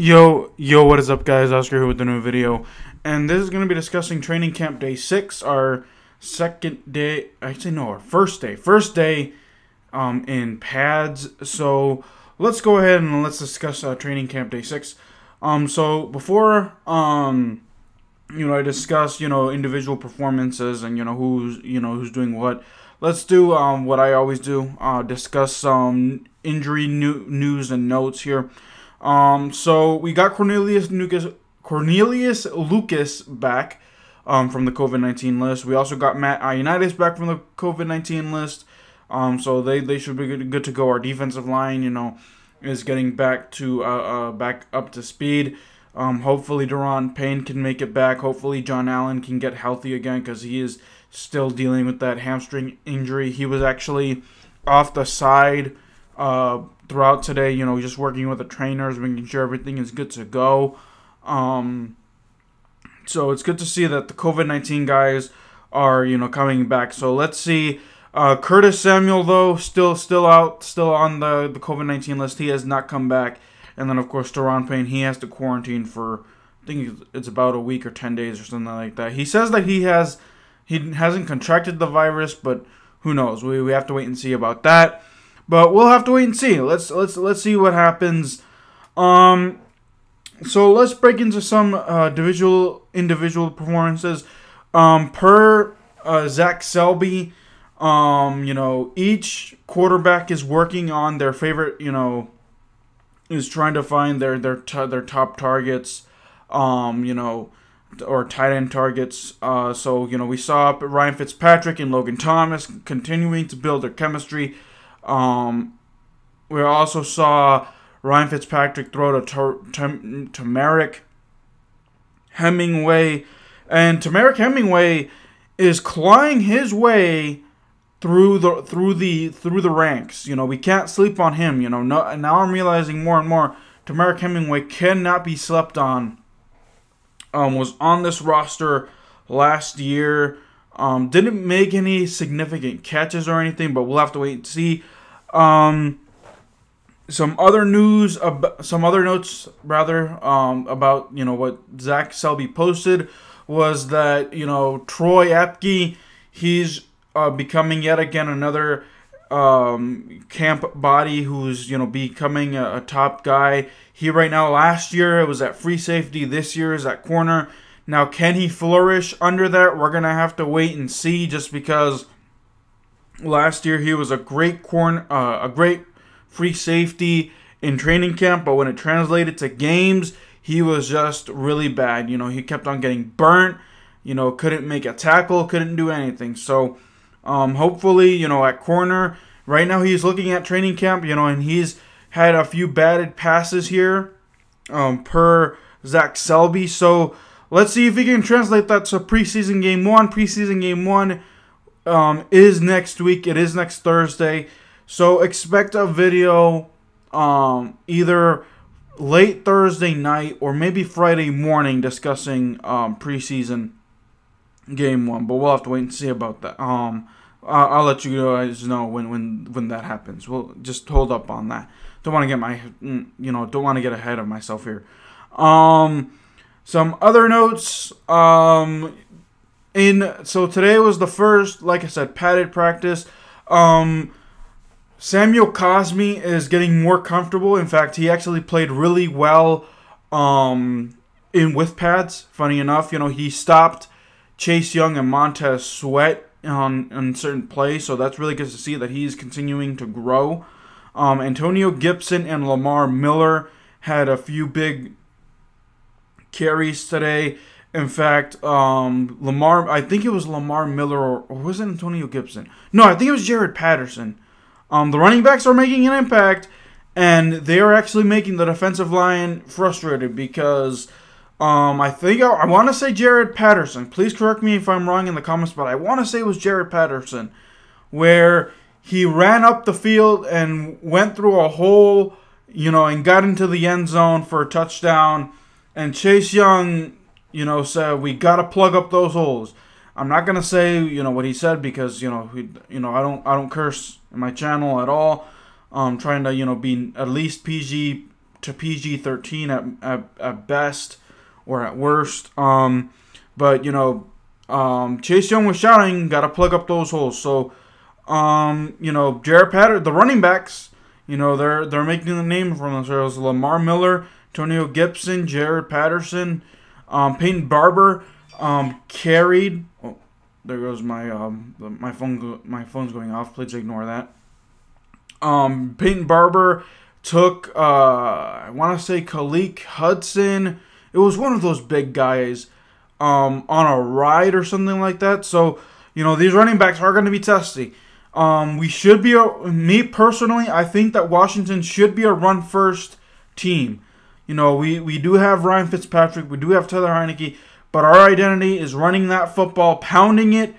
Yo, yo, what is up, guys? Oscar here with a new video, and this is going to be discussing training camp day six, our second day. Actually, no, our first day, first day, um, in pads. So let's go ahead and let's discuss uh, training camp day six. Um, so before um, you know, I discuss you know individual performances and you know who's you know who's doing what. Let's do um what I always do. Uh, discuss some injury new- news and notes here. Um, so we got Cornelius Lucas, Cornelius Lucas back um, from the COVID nineteen list. We also got Matt Ioannidis back from the COVID nineteen list. Um, so they, they should be good, good to go. Our defensive line, you know, is getting back to uh, uh back up to speed. Um, hopefully Da'Ron Payne can make it back. Hopefully John Allen can get healthy again because he is still dealing with that hamstring injury. He was actually off the side uh, throughout today. You know, just working with the trainers, making sure everything is good to go. Um, so it's good to see that the COVID nineteen guys are you know coming back. So let's see. Uh, Curtis Samuel though still still out, still on the the COVID nineteen list. He has not come back. And then of course Da'Ron Payne, he has to quarantine for I think it's about a week or ten days or something like that. He says that he has he hasn't contracted the virus, but who knows? We, we have to wait and see about that. But we'll have to wait and see. Let's let's let's see what happens. Um, so let's break into some uh, individual individual performances. Um, per uh, Zach Selby, um, you know, each quarterback is working on their favorite, you know, is trying to find their their their top targets. Um, you know, or tight end targets. Uh, so you know, we saw Ryan Fitzpatrick and Logan Thomas continuing to build their chemistry. Um, we also saw Ryan Fitzpatrick throw to, Merrick Hemingway, and Temarrick Hemingway is clawing his way through the through the through the ranks. You know, we can't sleep on him. You know, no, now I'm realizing more and more Temarrick Hemingway cannot be slept on. Um, was on this roster last year. Um, didn't make any significant catches or anything, but we'll have to wait and see. Um, some other news, ab- some other notes rather um, about you know what Zach Selby posted was that you know Troy Apke, he's uh, becoming yet again another um, camp body who's you know becoming a, a, top guy. He right now last year it was at free safety. This year is at corner. Now can he flourish under that? We're gonna have to wait and see. Just because last year he was a great corn, uh, a great free safety in training camp, but when it translated to games, he was just really bad. You know he kept on getting burnt. You know couldn't make a tackle, couldn't do anything. So um, hopefully, you know, at corner. Right now, he's looking at training camp, you know, and he's had a few batted passes here um, per Zach Selby. So let's see if he can translate that to preseason game one. Preseason game one um, is next week. It is next Thursday. So expect a video um, either late Thursday night or maybe Friday morning discussing um, preseason game one. But we'll have to wait and see about that. Um, I'll let you guys know when when when that happens. We'll just hold up on that. Don't want to get my mm, you know don't want to get ahead of myself here. Um, some other notes. Um, in so today was the first, like I said, padded practice. Um, Samuel Cosmi is getting more comfortable. In fact, he actually played really well um, in with pads. Funny enough, you know he stopped Chase Young and Montez Sweat on, on certain plays, so that's really good to see that he's continuing to grow. Um, Antonio Gibson and Lamar Miller had a few big carries today. In fact, um, Lamar, I think it was Lamar Miller or, or was it Antonio Gibson? No, I think it was Jaret Patterson. Um, the running backs are making an impact, and they are actually making the defensive line frustrated because um, I think I, I want to say Jaret Patterson. Please correct me if I'm wrong in the comments, but I want to say it was Jaret Patterson, where he ran up the field and went through a hole, you know, and got into the end zone for a touchdown. And Chase Young, you know, said we got to plug up those holes. I'm not gonna say you know what he said because you know he, you know I don't I don't curse in my channel at all. I'm trying to you know be at least PG to PG thirteen at, at at best or at worst. Um, but you know, um, Chase Young was shouting, "Got to plug up those holes." So, um, you know, Jaret Patter, the running backs, you know, they're they're making the name for themselves. Lamar Miller, Antonio Gibson, Jaret Patterson, um, Peyton Barber, um, carried. Oh, there goes my um my phone my phone's going off. Please ignore that. Um, Peyton Barber took uh I want to say Khaleke Hudson. It was one of those big guys um on a ride or something like that. So you know these running backs are going to be testy. Um, we should be a, me personally. I think that Washington should be a run first team. You know, we, we do have Ryan Fitzpatrick, we do have Taylor Heinicke, but our identity is running that football, pounding it,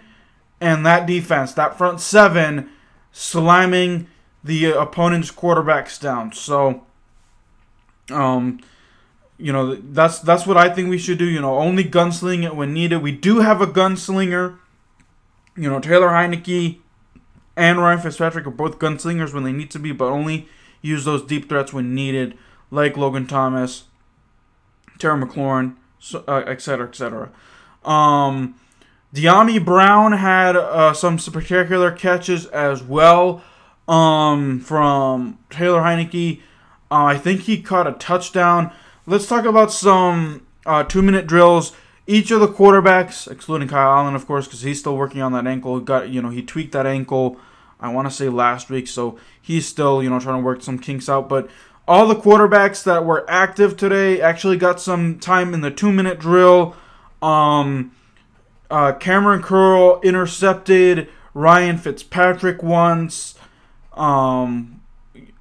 and that defense, that front seven, slamming the opponent's quarterbacks down. So, um, you know, that's that's what I think we should do. You know, only gunsling it when needed. We do have a gunslinger. You know, Taylor Heinicke and Ryan Fitzpatrick are both gunslingers when they need to be, but only use those deep threats when needed, like Logan Thomas, Terry McLaurin, etc., etc. Um, Dyami Brown had uh, some spectacular catches as well um, from Taylor Heinicke. Uh, I think he caught a touchdown. Let's talk about some uh, two minute drills. Each of the quarterbacks, excluding Kyle Allen, of course, because he's still working on that ankle. Got you know he tweaked that ankle I want to say last week, so he's still, you know, trying to work some kinks out. But all the quarterbacks that were active today actually got some time in the two minute drill. Um, uh, Kamren Curl intercepted Ryan Fitzpatrick once. Um,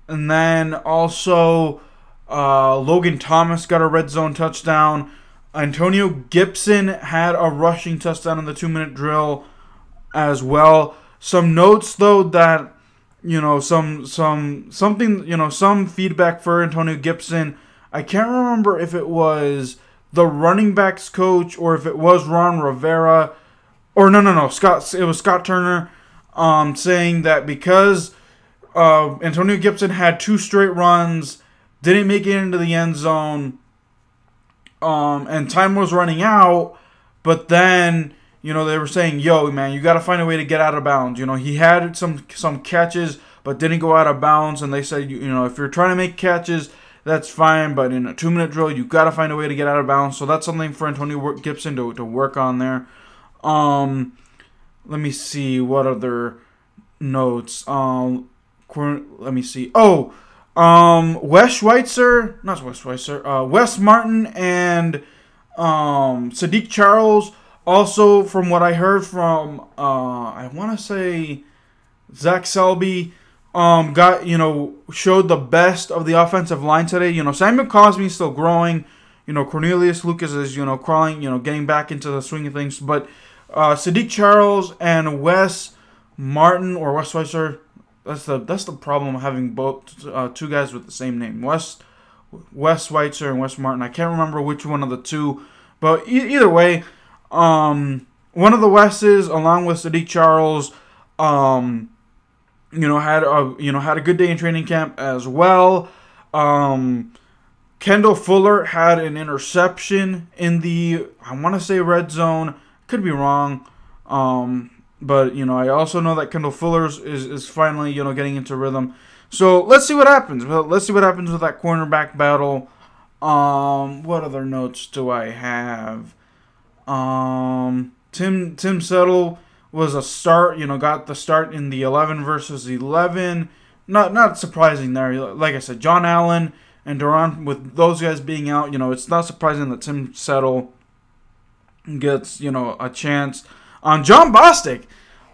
and then also uh, Logan Thomas got a red zone touchdown. Antonio Gibson had a rushing touchdown in the two minute drill as well. Some notes though that you know some some something you know some feedback for Antonio Gibson. I can't remember if it was the running backs coach or if it was Ron Rivera or no no no Scott it was Scott Turner um, saying that because uh, Antonio Gibson had two straight runs, didn't make it into the end zone, um, and time was running out, but then you know, they were saying, "Yo, man, you got to find a way to get out of bounds." You know, he had some some catches, but didn't go out of bounds. And they said, you, you know, if you're trying to make catches, that's fine, but in a two minute drill, you got to find a way to get out of bounds. So that's something for Antonio Gibson to to work on there. Um, let me see what other notes. Um, let me see. Oh, um, Wes Schweitzer, not Wes Schweitzer, uh, Wes Martin and um, Saahdiq Charles also, from what I heard from, uh, I want to say Zach Selby, um, got you know showed the best of the offensive line today. You know, Samuel Cosmi still growing. You know, Cornelius Lucas is you know crawling. You know, getting back into the swing of things. But uh, Saahdiq Charles and Wes Martin or Wes Schweitzer. That's the that's the problem having both uh, two guys with the same name. Wes Wes Schweitzer and Wes Martin. I can't remember which one of the two, but e- either way, um, one of the Wesses, along with Saahdiq Charles, um, you know, had a you know had a good day in training camp as well. Um, Kendall Fuller had an interception in the I want to say red zone. Could be wrong. Um, but you know, I also know that Kendall Fuller is, is finally you know getting into rhythm. So let's see what happens. Let's see what happens with that cornerback battle. Um, what other notes do I have? Um, Tim Tim Settle was a start. You know, got the start in the 11 versus 11. Not not surprising there. Like I said, John Allen and Da'Ron with those guys being out. You know, it's not surprising that Tim Settle gets you know a chance. On um, Jon Bostic,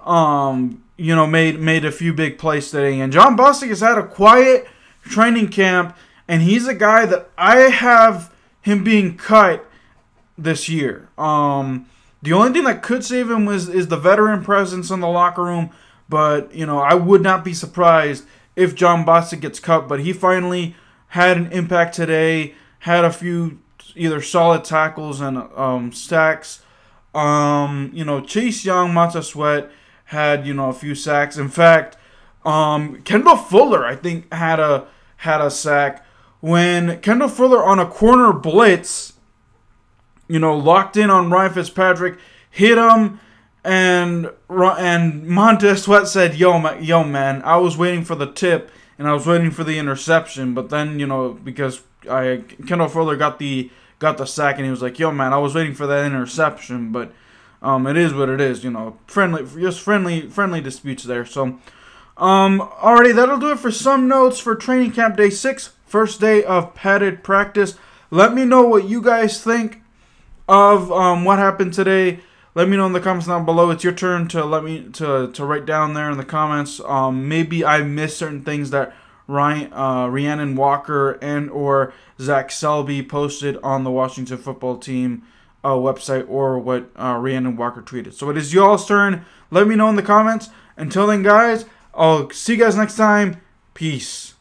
um, you know, made made a few big plays today, and Jon Bostic has had a quiet training camp, and he's a guy that I have him being cut this year. Um, the only thing that could save him was is the veteran presence in the locker room. But you know, I would not be surprised if Jon Bostic gets cut. But he finally had an impact today. Had a few either solid tackles and um, sacks. Um, you know, Chase Young, Montez Sweat had you know a few sacks. In fact, um, Kendall Fuller I think had a had a sack when Kendall Fuller on a corner blitz, you know, locked in on Ryan Fitzpatrick, hit him, and and Montez Sweat said, "Yo, yo, man, I was waiting for the tip and I was waiting for the interception, but then you know because I Kendall Fuller got the got the sack and he was like, "Yo, man, I was waiting for that interception, but." Um, it is what it is, you know. Friendly, just friendly, friendly disputes there. So, um, alrighty, that'll do it for some notes for training camp day six, first day of padded practice. Let me know what you guys think of um, what happened today. Let me know in the comments down below. It's your turn to let me to to write down there in the comments. Um, maybe I missed certain things that Ryan, uh, Rhiannon Walker and or Zach Selby posted on the Washington football team uh, website or what uh, Rhiannon Walker tweeted. So it is y'all's turn. Let me know in the comments. Until then, guys, I'll see you guys next time. Peace.